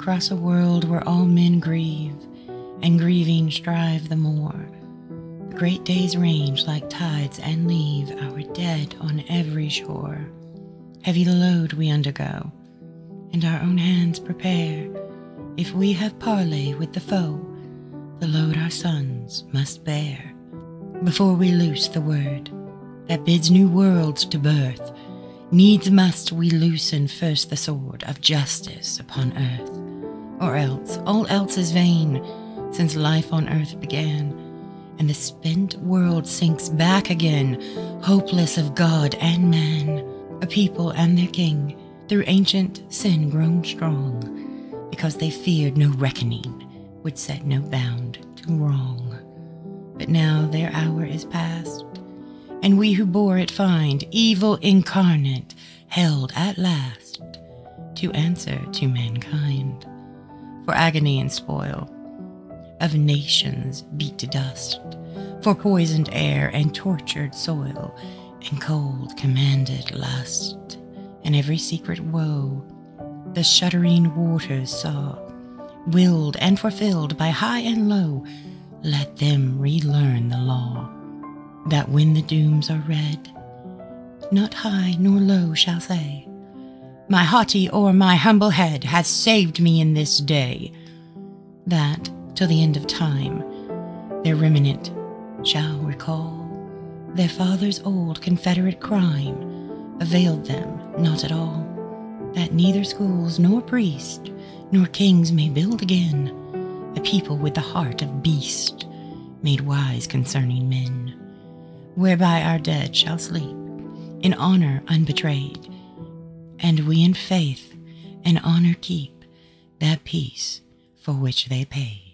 across a world where all men grieve, and grieving strive the more. The great days range like tides and leave our dead on every shore. Heavy the load we undergo, and our own hands prepare. If we have parley with the foe, the load our sons must bear. Before we loose the word that bids new worlds to birth, needs must we loosen first the sword of justice upon earth, or else all else is vain since life on earth began, and the spent world sinks back again, hopeless of God and man, a people and their king, through ancient sin grown strong, because they feared no reckoning would set no bound to wrong. But now their hour is past, and we who bore it find evil incarnate held at last to answer to mankind for agony and spoil of nations beat to dust, for poisoned air and tortured soil and cold commanded lust, and every secret woe the shuddering waters saw, willed and fulfilled by high and low, let them relearn the law, that when the dooms are read, not high nor low shall say, My haughty or my humble head has saved me in this day, that till the end of time their remnant shall recall. Their fathers' old Confederate crime availed them not at all, that neither schools nor priest nor kings may build again. A people with the heart of beast, made wise concerning men, whereby our dead shall sleep in honor unbetrayed, and we in faith and honor keep that peace for which they paid.